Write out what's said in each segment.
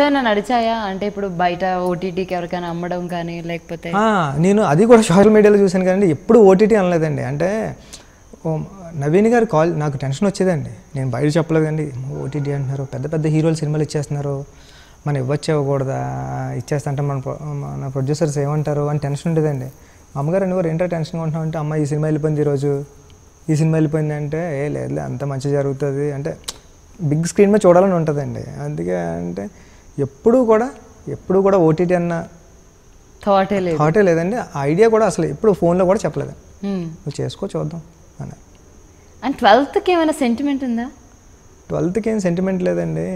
ఏమైనా నడిచాయా? అంటే ఇప్పుడు బయట ఓటీటీకి ఎవరికైనా అమ్మడం కానీ లేకపోతే నేను అది కూడా సోషల్ మీడియాలో చూశాను కానీ ఎప్పుడు ఓటీటీ అనలేదండి. అంటే ఓ, నవీన్ గారు కాల్ నాకు టెన్షన్ వచ్చేదండి. నేను బయట చెప్పలేదండి. ఓటీటీ అంటున్నారు పెద్ద పెద్ద హీరోలు సినిమాలు ఇచ్చేస్తున్నారు. మనం ఇవ్వచ్చు ఇవ్వకూడదా? ఇచ్చేస్తంటే మన మన ప్రొడ్యూసర్స్ ఏమంటారు అని టెన్షన్ ఉండేదండి. అమ్మగారు అనేవారు ఏంటో టెన్షన్గా ఉంటున్నావు? అంటే అమ్మ ఈ సినిమా వెళ్ళిపోయింది ఈరోజు ఈ సినిమా వెళ్ళిపోయింది అంటే ఏ లేదు అంత మంచి జరుగుతుంది. అంటే బిగ్ స్క్రీన్ మీద చూడాలని ఉంటుందండి. అందుకే అంటే ఎప్పుడూ కూడా ఎప్పుడూ కూడా ఓటీటీ అన్న థాటే లేదు. థాటే లేదండి. ఐడియా కూడా అసలు ఎప్పుడు ఫోన్లో కూడా చెప్పలేదు. మ్మ్. నువ్వు చేసుకో చూద్దాం అని అండ్ ట్వెల్త్కి ఏమైనా సెంటిమెంట్ ఉందా? ట్వెల్త్కి ఏం సెంటిమెంట్ లేదండి.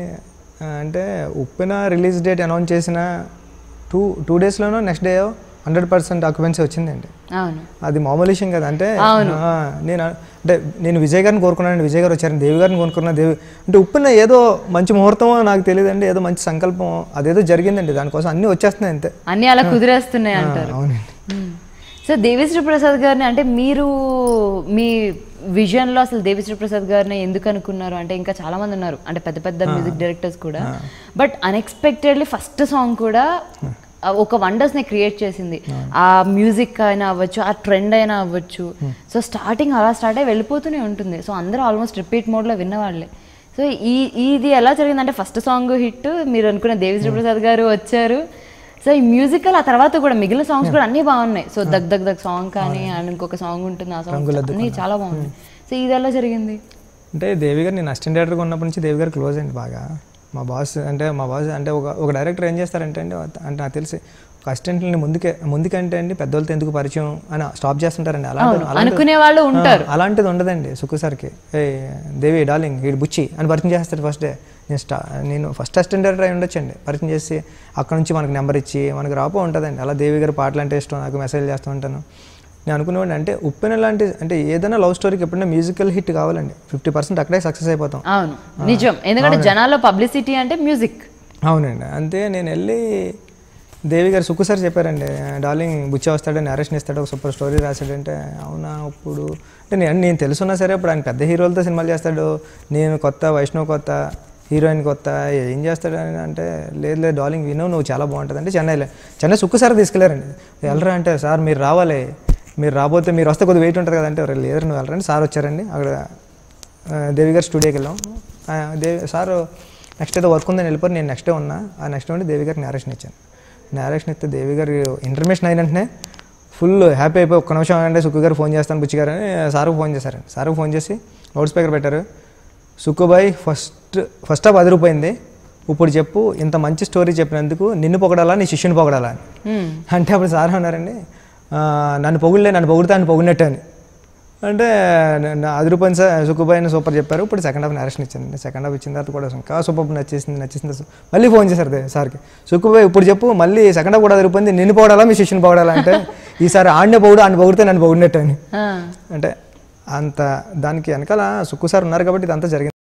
అంటే ఉప్పిన రిలీజ్ డేట్ అనౌన్స్ చేసిన two two డేస్లోనో next day hundred percent occupancy వచ్చిందండి. అది మామూలు విషయం కదా అంటే నేను అంటే నేను విజయ్ గారిని కోరుకున్నాను విజయ్ గారు వచ్చారు దేవి గారిని కోరుకున్నా దేవి అంటే ఉప్పిన ఏదో మంచి ముహూర్తం నాకు తెలియదండి ఏదో మంచి సంకల్పం అదేదో జరిగిందండి దానికోసం అన్నీ వచ్చేస్తున్నాయి అంతే. అన్నీ అలా కుదిరేస్తున్నాయి అంటారు. అవునండి. సో దేవిశ్రీ ప్రసాద్ గారిని అంటే మీరు మీ విజన్లో అసలు దేవిశ్రీ ప్రసాద్ గారిని ఎందుకు అనుకున్నారు? అంటే ఇంకా చాలా మంది ఉన్నారు అంటే పెద్ద పెద్ద మ్యూజిక్ డైరెక్టర్స్ కూడా. బట్ అన్ఎక్స్పెక్టెడ్లీ ఫస్ట్ సాంగ్ కూడా ఒక వండర్స్ని క్రియేట్ చేసింది. ఆ మ్యూజిక్ అయినా అవ్వచ్చు ఆ ట్రెండ్ అయినా అవ్వచ్చు. సో స్టార్టింగ్ అలా స్టార్ట్ అయ్యి వెళ్ళిపోతూనే ఉంటుంది. సో అందరూ ఆల్మోస్ట్ రిపీట్ మోడ్లో విన్నవాళ్ళే. సో ఈ ఇది ఎలా జరిగిందంటే ఫస్ట్ సాంగ్ హిట్ మీరు అనుకున్న దేవిశ్రీ ప్రసాద్ గారు వచ్చారు. సో ఈ మ్యూజికల్ ఆ తర్వాత కూడా మిగిలిన సాంగ్స్ కూడా అన్నీ బాగున్నాయి. సో దగ్ దగ్ దగ్ సాంగ్ కానీ అండ్ ఇంకొక సాంగ్ ఉంటుంది ఆ సాంగ్ అన్నీ చాలా బాగున్నాయి. సో ఇది ఎలా జరిగింది? అంటే దేవి గారు నేను అసిస్టెంట్ డైరెక్టర్గా ఉన్నప్పటి నుంచి దేవి గారు క్లోజ్ అండి బాగా. మా బాస్ అంటే మా బాస్ అంటే ఒక ఒక డైరెక్టర్ ఏం చేస్తారంటే అండి అంటే నాకు తెలిసి ఒక అసిస్టెంట్ని ముందుకే ముందుకంటే అండి పెద్దవాళ్ళతో ఎందుకు పరిచయం అని స్టాప్ చేస్తుంటారండి. అలాంటి అనుకునే వాళ్ళు ఉంటారు. అలాంటిది ఉండదండి సుక్కుసారికి ఏ దేవి డార్లింగ్ వీడు బుచ్చి అని పరిచయం చేస్తాడు ఫస్ట్ డే నేను స్టా నేను ఫస్ట్ అసిస్టెంట్ డైరెక్టర్ అయి ఉండొచ్చండి. పరిచయం చేసి అక్కడ నుంచి మనకు నెంబర్ ఇచ్చి మనకు రాపో ఉంటుందండి. అలా దేవి గారి పాటలు అంటే ఇష్టం నాకు మెసేజ్ చేస్తూ ఉంటాను. నేను అనుకునేవాడిని అంటే ఉప్పెన లాంటి అంటే ఏదైనా లవ్ స్టోరీకి ఎప్పుడైనా మ్యూజికల్ హిట్ కావాలండి. ఫిఫ్టీ పర్సెంట్ అక్కడే సక్సెస్ అయిపోతాం. అవును. నిజం. ఎందుకంటే జనాల్లో పబ్లిసిటీ అంటే మ్యూజిక్. అవునండి. అంతే నేను వెళ్ళి దేవి గారు సుక్కు సార్ చెప్పారండి డార్లింగ్ బుచ్చ వస్తాడు నేరేషన్ ఇస్తాడు ఒక సూపర్ స్టోరీ రాశాడంటే అవునా ఇప్పుడు అంటే నేను నేను తెలుసున్నా సరే ఇప్పుడు ఆయన పెద్ద హీరోలతో సినిమాలు చేస్తాడు నేను కొత్త వైష్ణవ్ కొత్త హీరోయిన్ కొత్త ఏం చేస్తాడు అని అంటే లేదు లేదు డార్లింగ్ విను నువ్వు చాలా బాగుంటుంది. అంటే చెన్నైలో చెన్నై సుక్కు సార్ తీసుకెళ్ళారండి. వెళ్ళరా అంటే సార్ మీరు రావాలి మీరు రాబోతే మీరు వస్తే కొద్దిగా వెయిట్ ఉంటుంది కదంటే "ఒరేయ్, లేదు నువ్వు వెళ్ళరండి. సార్ వచ్చారండి. అక్కడ దేవి గారి స్టూడియోకి వెళ్ళాం. దేవి సార్ నెక్స్ట్ ఏదో వర్క్ ఉందని వెళ్ళిపోయి నేను నెక్స్ట్ డే ఉన్నా. ఆ నెక్స్ట్ ఉండి దేవి గారికి నేరేషన్ ఇచ్చాను. నేరేషన్ ఇస్తే దేవి గారు ఇన్ఫర్మేషన్ అయిన వెంటనే ఫుల్ హ్యాపీ అయిపోయి ఒక్క నిమిషం అంటే సుక్కు గారు ఫోన్ చేస్తాను బుచ్చి గారు అని సార్కు ఫోన్ చేశారండి. సార్కు ఫోన్ చేసి లౌడ్ స్పీకర్ పెట్టారు సుక్కుబాయ్ ఫస్ట్ ఫస్ట్ హాఫ్ అదిరిపోయింది. ఇప్పుడు చెప్పు ఇంత మంచి స్టోరీ చెప్పినందుకు నిన్ను పొగడాలా నీ శిష్యుని పొగడాలా అని. అంటే అప్పుడు సార్ అన్నారండి "ఆ, నన్ను పొగుళ్ళే నన్ను పొగిడితే ఆయన పొగిడినట్టు అని. అంటే నా అదిరిపోయింది సార్ సుక్కుబాయ్ అని సూపర్ చెప్పారు. ఇప్పుడు సెకండ్ హాఫ్ నేరేషన్ ఇచ్చాను సెకండ్ హాఫ్ ఇచ్చిన తర్వాత కూడా ఇంకా సూపర్ నచ్చేసింది నచ్చేసింది మళ్ళీ ఫోన్ చేశారు సార్కి. సుక్కుబాయ్ ఇప్పుడు చెప్పు మళ్ళీ సెకండ్ హాఫ్ కూడా అదిరిపోయింది. నిన్ను పొగడాలా మీ శిష్యుని పొగడాలా అంటే ఈసారి ఆడినే పొగుడు ఆయన పొగిడితే నన్ను పొగిడినట్టు అని. అంటే అంత దానికి వెనకాల సుక్కు సార్ ఉన్నారు కాబట్టి ఇదంతా జరిగింది.